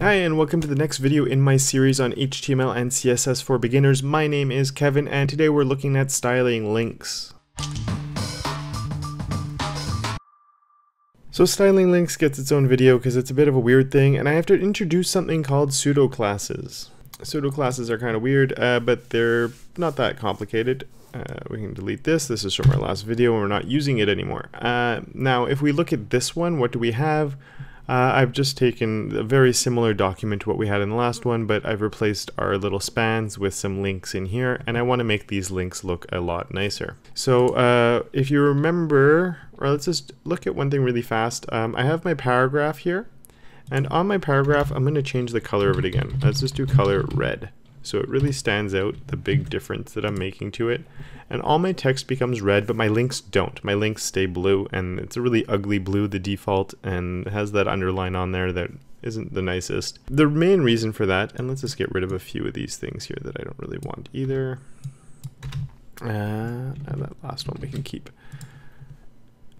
Hi and welcome to the next video in my series on HTML and CSS for beginners. My name is Kevin and today we're looking at styling links. So styling links gets its own video because it's a bit of a weird thing and I have to introduce something called pseudo classes. Pseudo classes are kind of weird uh, but they're not that complicated. Uh, we can delete this. This is from our last video and we're not using it anymore. Uh, now if we look at this one, what do we have? Uh, I've just taken a very similar document to what we had in the last one, but I've replaced our little spans with some links in here, and I want to make these links look a lot nicer. So uh, if you remember, or let's just look at one thing really fast. Um, I have my paragraph here, and on my paragraph, I'm going to change the color of it again. Let's just do color red. So it really stands out, the big difference that I'm making to it. And all my text becomes red, but my links don't. My links stay blue, and it's a really ugly blue, the default, and has that underline on there that isn't the nicest. The main reason for that, and let's just get rid of a few of these things here that I don't really want either. Uh, and that last one we can keep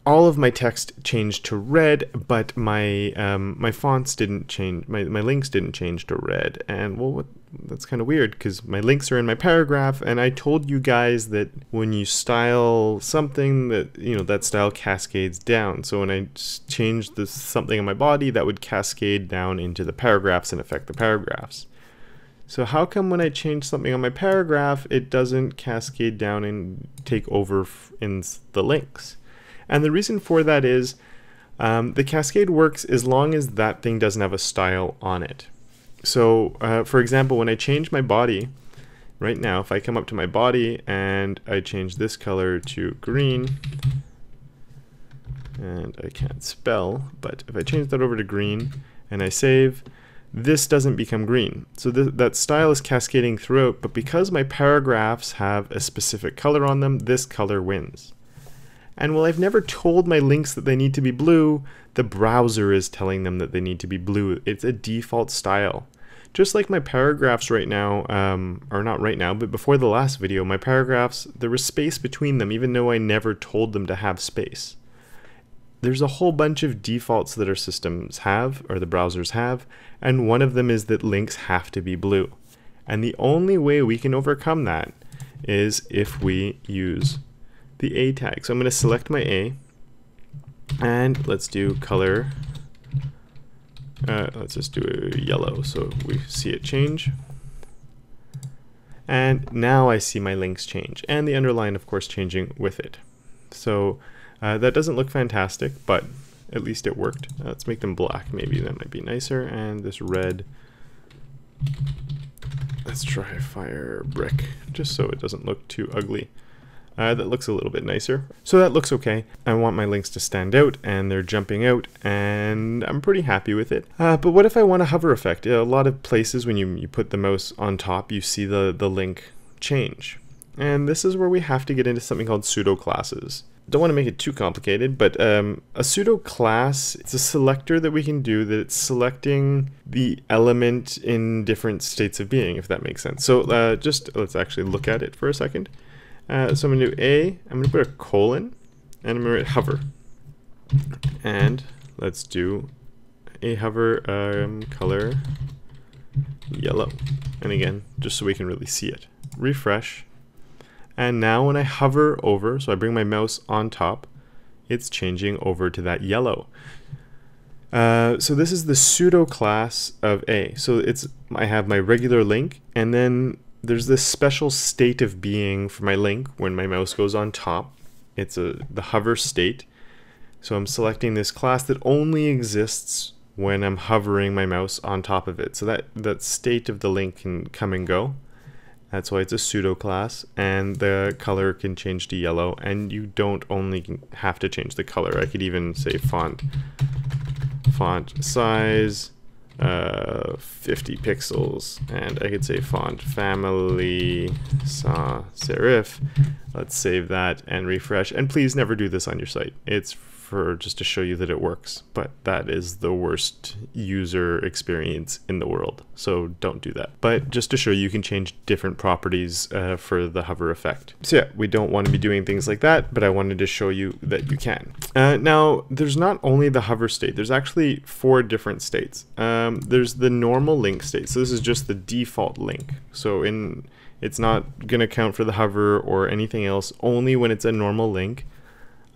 all of my text changed to red, but my um, my fonts didn't change. My, my links didn't change to red. And well, what, that's kind of weird because my links are in my paragraph, and I told you guys that when you style something, that you know that style cascades down. So when I changed something in my body, that would cascade down into the paragraphs and affect the paragraphs. So how come when I change something on my paragraph, it doesn't cascade down and take over in the links? And the reason for that is um, the cascade works as long as that thing doesn't have a style on it. So uh, for example, when I change my body, right now, if I come up to my body and I change this color to green, and I can't spell, but if I change that over to green and I save, this doesn't become green. So th that style is cascading throughout, but because my paragraphs have a specific color on them, this color wins. And while I've never told my links that they need to be blue, the browser is telling them that they need to be blue. It's a default style. Just like my paragraphs right now, um, or not right now, but before the last video, my paragraphs, there was space between them even though I never told them to have space. There's a whole bunch of defaults that our systems have, or the browsers have, and one of them is that links have to be blue. And the only way we can overcome that is if we use the A tag. So I'm going to select my A and let's do color. Uh, let's just do a yellow so we see it change. And now I see my links change and the underline of course changing with it. So uh, that doesn't look fantastic, but at least it worked. Uh, let's make them black, maybe that might be nicer. And this red, let's try fire brick, just so it doesn't look too ugly. Uh, that looks a little bit nicer. So that looks okay. I want my links to stand out and they're jumping out and I'm pretty happy with it. Uh, but what if I want a hover effect? A lot of places when you, you put the mouse on top, you see the, the link change. And this is where we have to get into something called pseudo classes. Don't want to make it too complicated, but um, a pseudo class, it's a selector that we can do that it's selecting the element in different states of being, if that makes sense. So uh, just let's actually look at it for a second. Uh, so I'm going to do A, I'm going to put a colon, and I'm going to hover. And let's do a hover um, color yellow. And again, just so we can really see it. Refresh. And now when I hover over, so I bring my mouse on top, it's changing over to that yellow. Uh, so this is the pseudo class of A. So it's I have my regular link, and then there's this special state of being for my link when my mouse goes on top. It's a the hover state. So I'm selecting this class that only exists when I'm hovering my mouse on top of it. So that, that state of the link can come and go. That's why it's a pseudo class and the color can change to yellow and you don't only have to change the color. I could even say font, font size, uh, 50 pixels. And I could say font family sans serif. Let's save that and refresh. And please never do this on your site. It's for just to show you that it works, but that is the worst user experience in the world. So don't do that. But just to show you, you can change different properties uh, for the hover effect. So yeah, we don't want to be doing things like that, but I wanted to show you that you can. Uh, now, there's not only the hover state, there's actually four different states. Um, there's the normal link state. So this is just the default link. So in it's not going to count for the hover or anything else, only when it's a normal link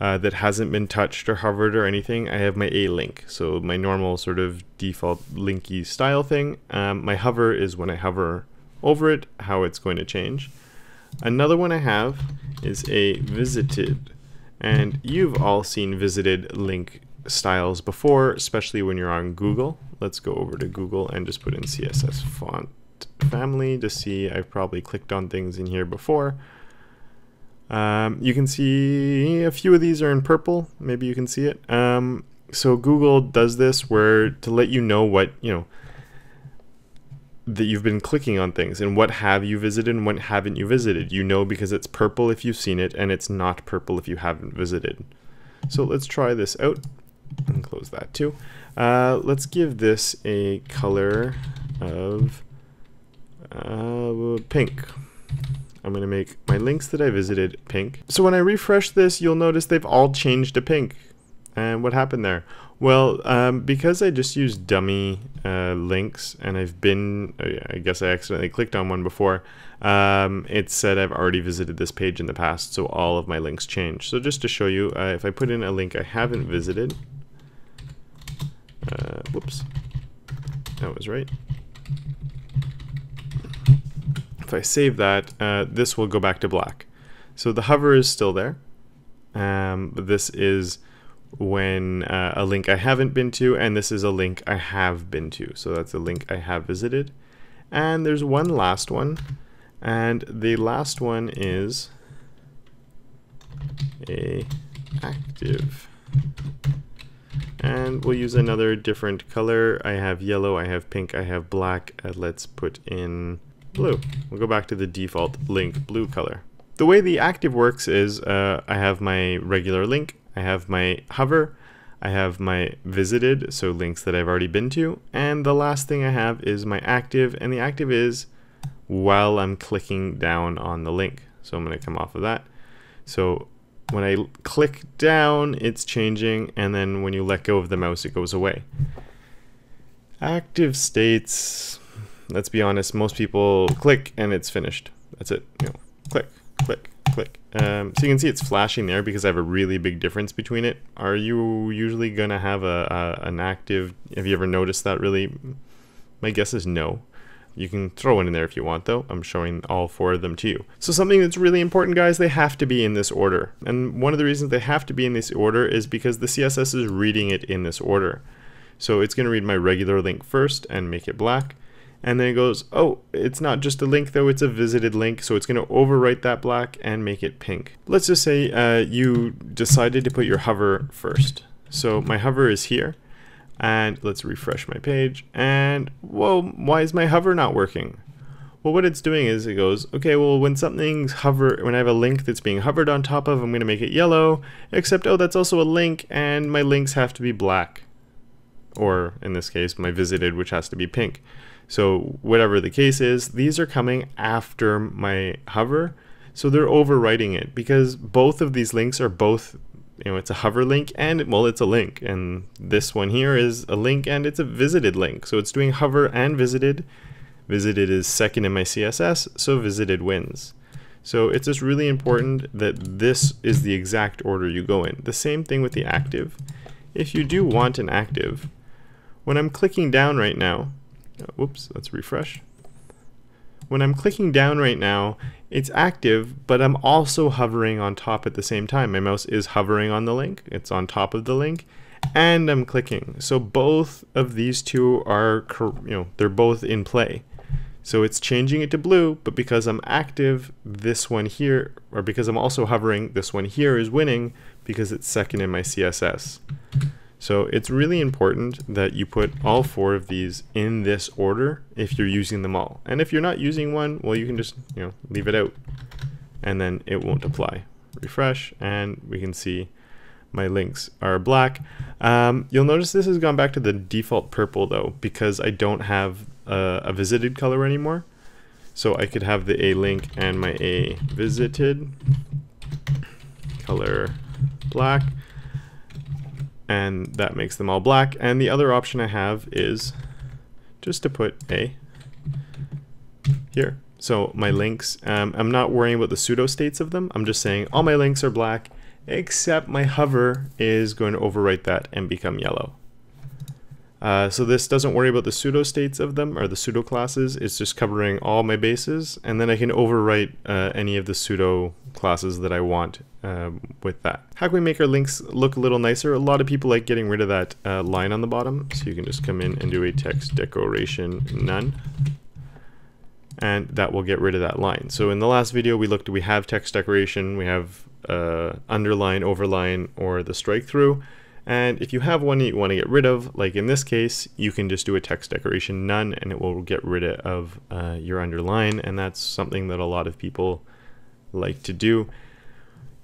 uh, that hasn't been touched or hovered or anything, I have my A link. So my normal sort of default linky style thing. Um, my hover is when I hover over it, how it's going to change. Another one I have is a visited. And you've all seen visited link styles before, especially when you're on Google. Let's go over to Google and just put in CSS font family to see I've probably clicked on things in here before. Um, you can see a few of these are in purple. Maybe you can see it. Um, so Google does this where to let you know what, you know, that you've been clicking on things and what have you visited and what haven't you visited. You know because it's purple if you've seen it and it's not purple if you haven't visited. So let's try this out and close that too. Uh, let's give this a color of uh, pink. I'm going to make my links that I visited pink. So when I refresh this, you'll notice they've all changed to pink. And what happened there? Well, um, because I just used dummy uh, links and I've been, I guess I accidentally clicked on one before, um, it said I've already visited this page in the past, so all of my links changed. So just to show you, uh, if I put in a link I haven't visited, uh, whoops, that was right if I save that, uh, this will go back to black. So the hover is still there. Um, this is when uh, a link I haven't been to, and this is a link I have been to. So that's a link I have visited. And there's one last one, and the last one is a active. And we'll use another different color. I have yellow, I have pink, I have black. Uh, let's put in blue. We'll go back to the default link blue color. The way the active works is uh, I have my regular link, I have my hover, I have my visited, so links that I've already been to, and the last thing I have is my active, and the active is while I'm clicking down on the link. So I'm going to come off of that. So when I click down, it's changing, and then when you let go of the mouse, it goes away. Active states, let's be honest, most people click and it's finished. That's it. You know, click, click, click. Um, so you can see it's flashing there because I have a really big difference between it. Are you usually going to have a, a, an active, have you ever noticed that really? My guess is no. You can throw one in there if you want though. I'm showing all four of them to you. So something that's really important guys, they have to be in this order. And one of the reasons they have to be in this order is because the CSS is reading it in this order. So it's going to read my regular link first and make it black and then it goes, oh, it's not just a link though, it's a visited link, so it's going to overwrite that black and make it pink. Let's just say uh, you decided to put your hover first. So my hover is here, and let's refresh my page, and whoa, why is my hover not working? Well, what it's doing is it goes, okay, well, when something's hover, when I have a link that's being hovered on top of, I'm going to make it yellow, except, oh, that's also a link, and my links have to be black. Or, in this case, my visited, which has to be pink. So whatever the case is, these are coming after my hover. So they're overwriting it because both of these links are both, you know, it's a hover link and, well, it's a link. And this one here is a link and it's a visited link. So it's doing hover and visited. Visited is second in my CSS, so visited wins. So it's just really important that this is the exact order you go in. The same thing with the active. If you do want an active, when I'm clicking down right now, Oh, whoops, let's refresh. When I'm clicking down right now, it's active, but I'm also hovering on top at the same time. My mouse is hovering on the link, it's on top of the link, and I'm clicking. So both of these two are, you know, they're both in play. So it's changing it to blue, but because I'm active, this one here, or because I'm also hovering, this one here is winning because it's second in my CSS. So it's really important that you put all four of these in this order if you're using them all. And if you're not using one, well, you can just, you know, leave it out and then it won't apply. Refresh and we can see my links are black. Um, you'll notice this has gone back to the default purple though, because I don't have a, a visited color anymore. So I could have the A link and my A visited color black and that makes them all black. And the other option I have is just to put A here. So my links, um, I'm not worrying about the pseudo states of them. I'm just saying all my links are black except my hover is going to overwrite that and become yellow. Uh, so this doesn't worry about the pseudo states of them or the pseudo classes. It's just covering all my bases, and then I can overwrite uh, any of the pseudo classes that I want um, with that. How can we make our links look a little nicer? A lot of people like getting rid of that uh, line on the bottom, so you can just come in and do a text decoration none and that will get rid of that line. So in the last video we looked, we have text decoration, we have uh, underline, overline, or the strike through. And if you have one that you want to get rid of, like in this case, you can just do a text decoration none and it will get rid of uh, your underline. And that's something that a lot of people like to do.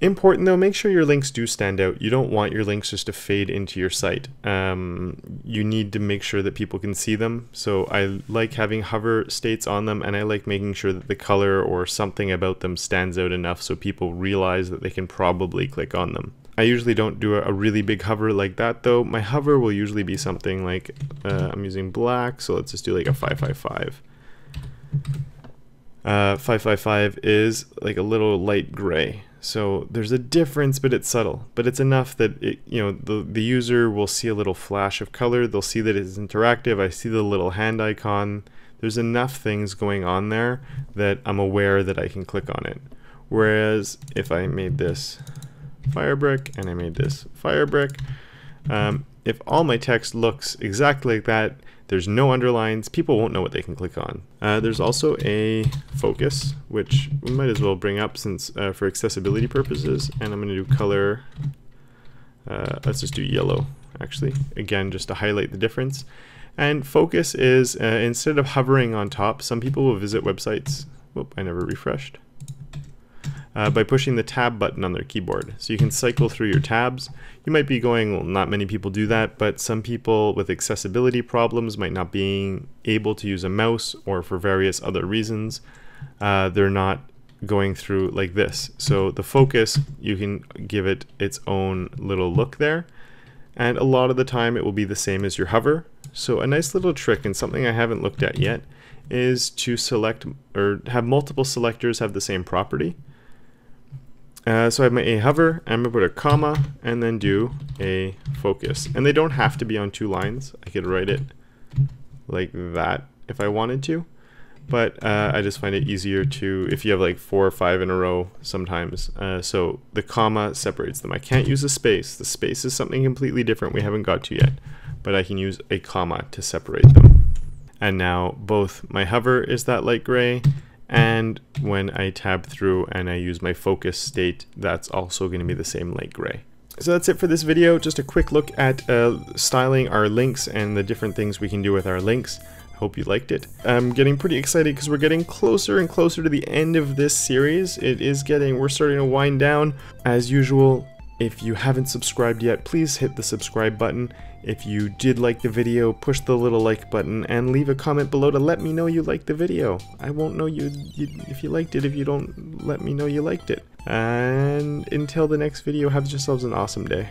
Important though, make sure your links do stand out. You don't want your links just to fade into your site. Um, you need to make sure that people can see them. So I like having hover states on them and I like making sure that the color or something about them stands out enough so people realize that they can probably click on them. I usually don't do a, really big hover like that though. My hover will usually be something like, uh, I'm using black, so let's just do like a 555. Uh, 555 is like a little light gray. So there's a difference, but it's subtle. But it's enough that it, you know the the user will see a little flash of color. They'll see that it's interactive. I see the little hand icon. There's enough things going on there that I'm aware that I can click on it. Whereas if I made this Firebrick and I made this Firebrick. Um, if all my text looks exactly like that, there's no underlines, people won't know what they can click on. Uh, there's also a focus, which we might as well bring up since uh, for accessibility purposes, and I'm going to do color, uh, let's just do yellow actually, again just to highlight the difference. And focus is, uh, instead of hovering on top, some people will visit websites, whoop, I never refreshed, uh, by pushing the tab button on their keyboard. So you can cycle through your tabs. You might be going, well, not many people do that, but some people with accessibility problems might not being able to use a mouse or for various other reasons, uh, they're not going through like this. So the focus, you can give it its own little look there. And a lot of the time it will be the same as your hover. So a nice little trick and something I haven't looked at yet is to select or have multiple selectors have the same property. Uh, so I have my a hover, I'm going to put a comma, and then do a focus. And they don't have to be on two lines. I could write it like that if I wanted to. But uh, I just find it easier to, if you have like four or five in a row sometimes. Uh, so the comma separates them. I can't use a space. The space is something completely different we haven't got to yet. But I can use a comma to separate them. And now both my hover is that light gray and when I tab through and I use my focus state, that's also going to be the same light gray. So that's it for this video, just a quick look at uh, styling our links and the different things we can do with our links. Hope you liked it. I'm getting pretty excited because we're getting closer and closer to the end of this series. It is getting, we're starting to wind down. As usual, if you haven't subscribed yet, please hit the subscribe button. If you did like the video, push the little like button and leave a comment below to let me know you liked the video. I won't know you, you if you liked it if you don't let me know you liked it. And until the next video, have yourselves an awesome day.